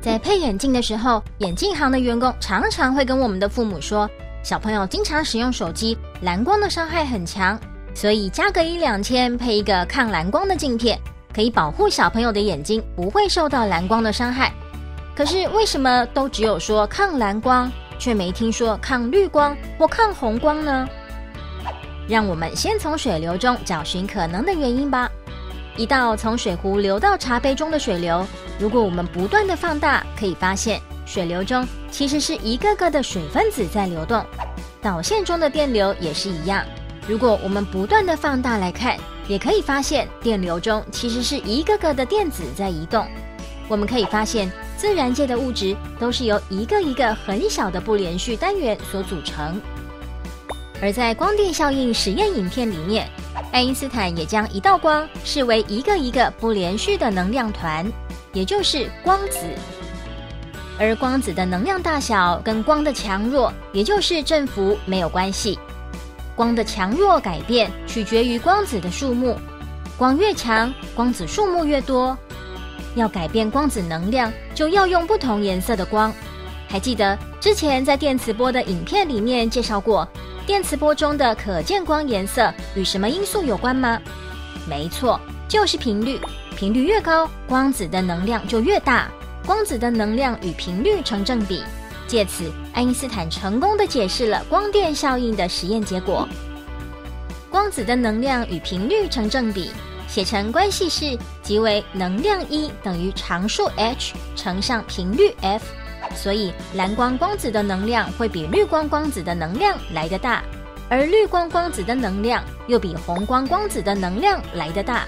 在配眼镜的时候，眼镜行的员工常常会跟我们的父母说，小朋友经常使用手机，蓝光的伤害很强，所以加个一两千配一个抗蓝光的镜片，可以保护小朋友的眼睛不会受到蓝光的伤害。可是为什么都只有说抗蓝光，却没听说抗绿光或抗红光呢？让我们先从水流中找寻可能的原因吧。一道从水壶流到茶杯中的水流，如果我们不断的放大，可以发现水流中其实是一个个的水分子在流动。导线中的电流也是一样，如果我们不断的放大来看，也可以发现电流中其实是一个个的电子在移动。我们可以发现，自然界的物质都是由一个一个很小的不连续单元所组成。而在光电效应实验影片里面，爱因斯坦也将一道光视为一个一个不连续的能量团，也就是光子。而光子的能量大小跟光的强弱，也就是振幅没有关系。光的强弱改变取决于光子的数目，光越强，光子数目越多。要改变光子能量，就要用不同颜色的光。还记得之前在电磁波的影片里面介绍过？电磁波中的可见光颜色与什么因素有关吗？没错，就是频率。频率越高，光子的能量就越大。光子的能量与频率成正比。借此，爱因斯坦成功的解释了光电效应的实验结果。光子的能量与频率成正比，写成关系式，即为能量一等于常数 h 乘上频率 f。所以，蓝光光子的能量会比绿光光子的能量来得大，而绿光光子的能量又比红光光子的能量来得大。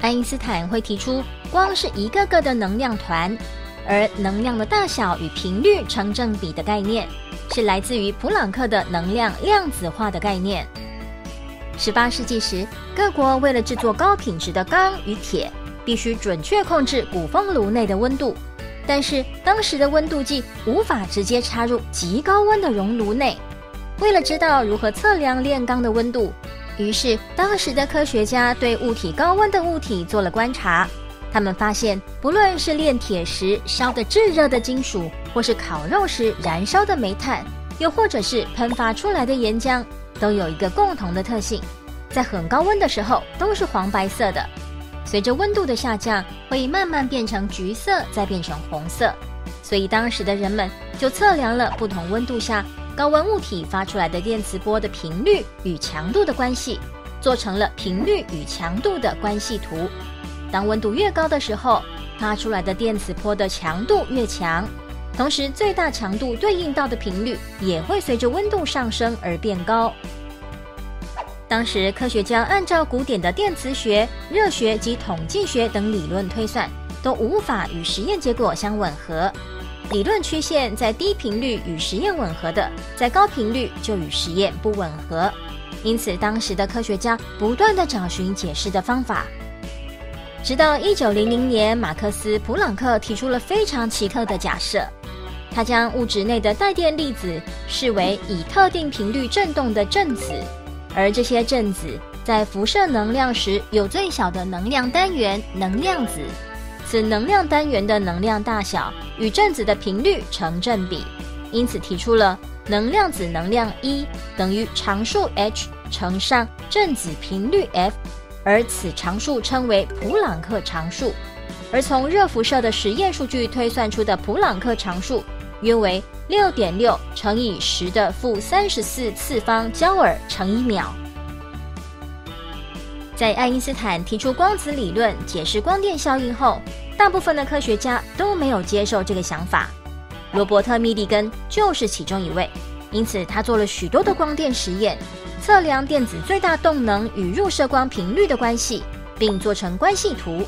爱因斯坦会提出，光是一个个的能量团，而能量的大小与频率成正比的概念。是来自于普朗克的能量量子化的概念。十八世纪时，各国为了制作高品质的钢与铁，必须准确控制鼓风炉内的温度。但是当时的温度计无法直接插入极高温的熔炉内。为了知道如何测量炼钢的温度，于是当时的科学家对物体高温的物体做了观察。他们发现，不论是炼铁时烧的炙热的金属，或是烤肉时燃烧的煤炭，又或者是喷发出来的岩浆，都有一个共同的特性：在很高温的时候都是黄白色的，随着温度的下降，会慢慢变成橘色，再变成红色。所以当时的人们就测量了不同温度下高温物体发出来的电磁波的频率与强度的关系，做成了频率与强度的关系图。当温度越高的时候，发出来的电磁波的强度越强，同时最大强度对应到的频率也会随着温度上升而变高。当时科学家按照古典的电磁学、热学及统计学等理论推算，都无法与实验结果相吻合。理论曲线在低频率与实验吻合的，在高频率就与实验不吻合。因此，当时的科学家不断的找寻解释的方法。直到一九零零年，马克思·普朗克提出了非常奇特的假设，他将物质内的带电粒子视为以特定频率振动的振子，而这些振子在辐射能量时有最小的能量单元能量子，此能量单元的能量大小与振子的频率成正比，因此提出了能量子能量一等于常数 h 乘上振子频率 f。而此常数称为普朗克常数，而从热辐射的实验数据推算出的普朗克常数约为六点六乘以十的负三十四次方焦耳乘以秒。在爱因斯坦提出光子理论解释光电效应后，大部分的科学家都没有接受这个想法。罗伯特·密利根就是其中一位，因此他做了许多的光电实验。测量电子最大动能与入射光频率的关系，并做成关系图。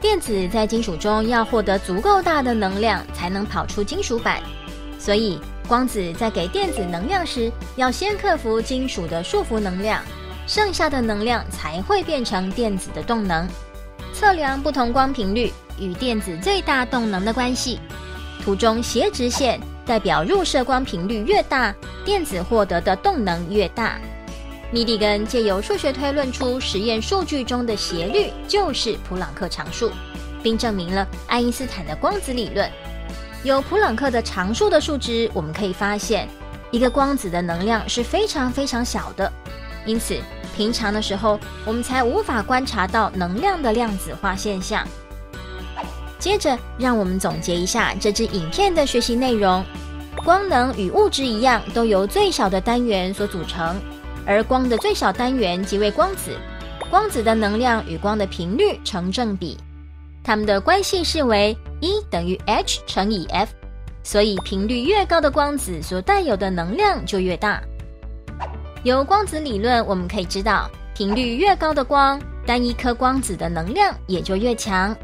电子在金属中要获得足够大的能量，才能跑出金属板。所以，光子在给电子能量时，要先克服金属的束缚能量，剩下的能量才会变成电子的动能。测量不同光频率与电子最大动能的关系。图中斜直线代表入射光频率越大，电子获得的动能越大。密蒂根借由数学推论出实验数据中的斜率就是普朗克常数，并证明了爱因斯坦的光子理论。有普朗克的常数的数值，我们可以发现一个光子的能量是非常非常小的，因此平常的时候我们才无法观察到能量的量子化现象。接着，让我们总结一下这支影片的学习内容。光能与物质一样，都由最小的单元所组成，而光的最小单元即为光子。光子的能量与光的频率成正比，它们的关系是为一等于 h 乘以 f，所以频率越高的光子所带有的能量就越大。由光子理论，我们可以知道，频率越高的光，单一颗光子的能量也就越强。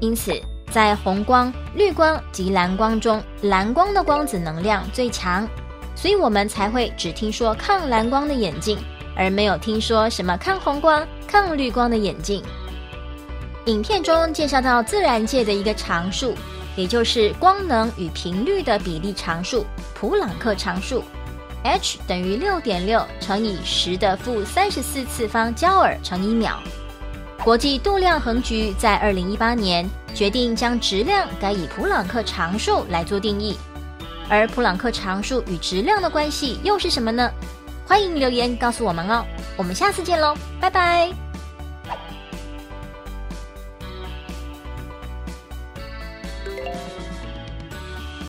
因此。在红光、绿光及蓝光中，蓝光的光子能量最强，所以我们才会只听说抗蓝光的眼镜，而没有听说什么抗红光、抗绿光的眼镜。影片中介绍到自然界的一个常数，也就是光能与频率的比例常数——普朗克常数，h 等于六点六乘以十的负三十四次方焦耳乘以秒。国际度量衡局在二零一八年决定将质量改以普朗克常数来做定义，而普朗克常数与质量的关系又是什么呢？欢迎留言告诉我们哦！我们下次见喽，拜拜。